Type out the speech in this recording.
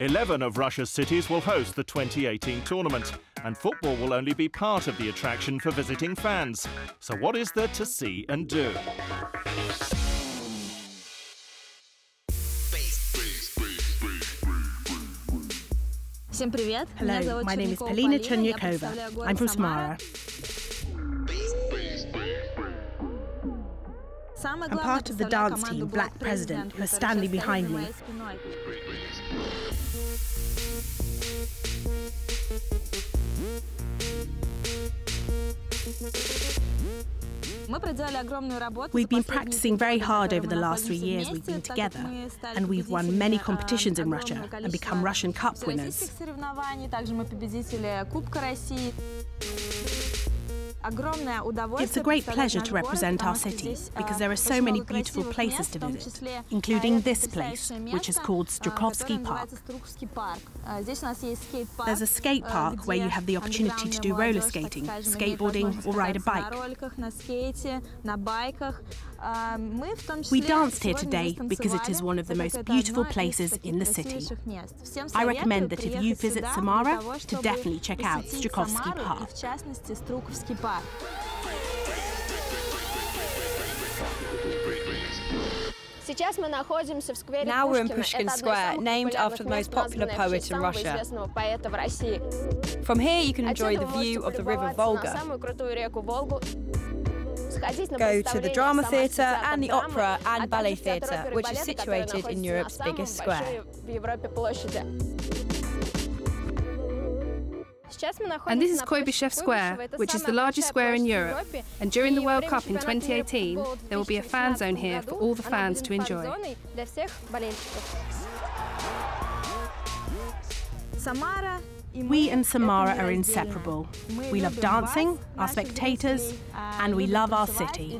11 of Russia's cities will host the 2018 tournament, and football will only be part of the attraction for visiting fans. So what is there to see and do? Hello, my name is Polina Chernyakova. I'm from Samara. I'm part of the dance team, Black President, who are standing behind me. We've been practicing very hard over the last three years. We've been together, and we've won many competitions in Russia and become Russian Cup winners. It's a great pleasure to represent our city because there are so many beautiful places to visit, including this place, which is called Strukovsky Park. There's a skate park where you have the opportunity to do roller skating, skateboarding, or ride a bike. We danced here today because it is one of the most beautiful places in the city. I recommend that if you visit Samara, to definitely check out Strukovsky Park. Now we're in Pushkin Square, named after the most popular poet in Russia. From here you can enjoy the view of the river Volga. Go to the drama theatre and the opera and ballet theatre, which is situated in Europe's biggest square. And this is Kuybyshev Square, which is the largest square in Europe. And during the World Cup in 2018, there will be a fan zone here for all the fans to enjoy. We and Samara are inseparable. We love dancing, our spectators, and we love our city.